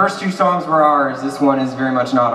first two songs were ours. This one is very much not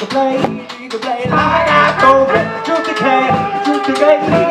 to play, to play, I got to truth decay, truth decay.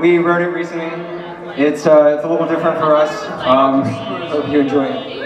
We wrote it recently. It's uh, it's a little different for us. Um, hope you enjoy it.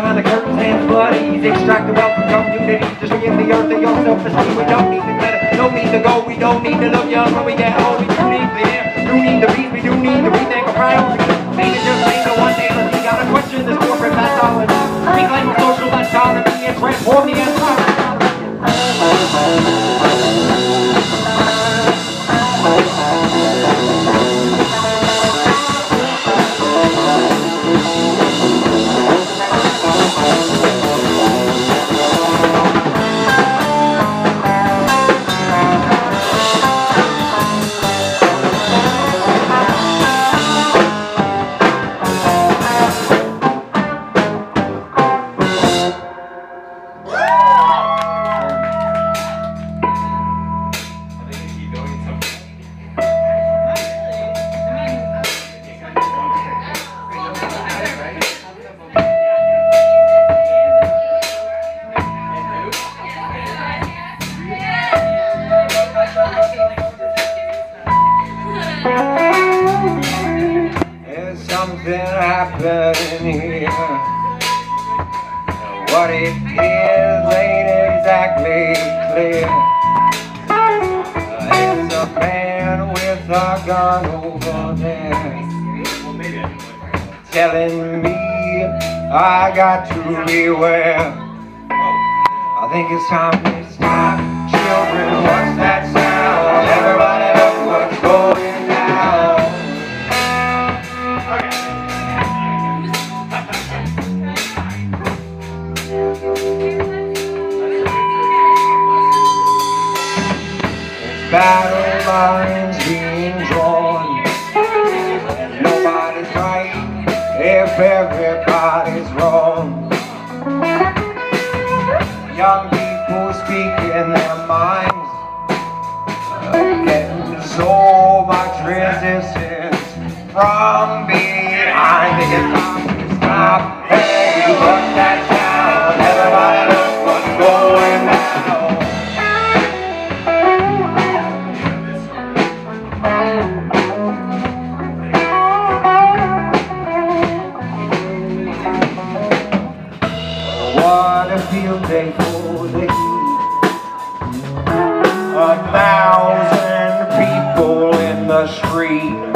Behind the curtains, hands. He's wealth from community. Just forgive the earth We don't need to glitter, no need to go. We don't need to look young when we get old. We do need the air, do need the beat. We do need to rethink our priorities. Ain't it just ain't the one day we gotta question this corporate pathology. Reclaim our social autonomy and transform the environment. Got to beware. I think it's time to stop. Children, what's that sound? Everybody look what's going down. Battle lines being drawn. Nobody's right if everybody's from behind. They get stop. Hey, what's that sound? Everybody look what's going down. What a field day for. A thousand people in the street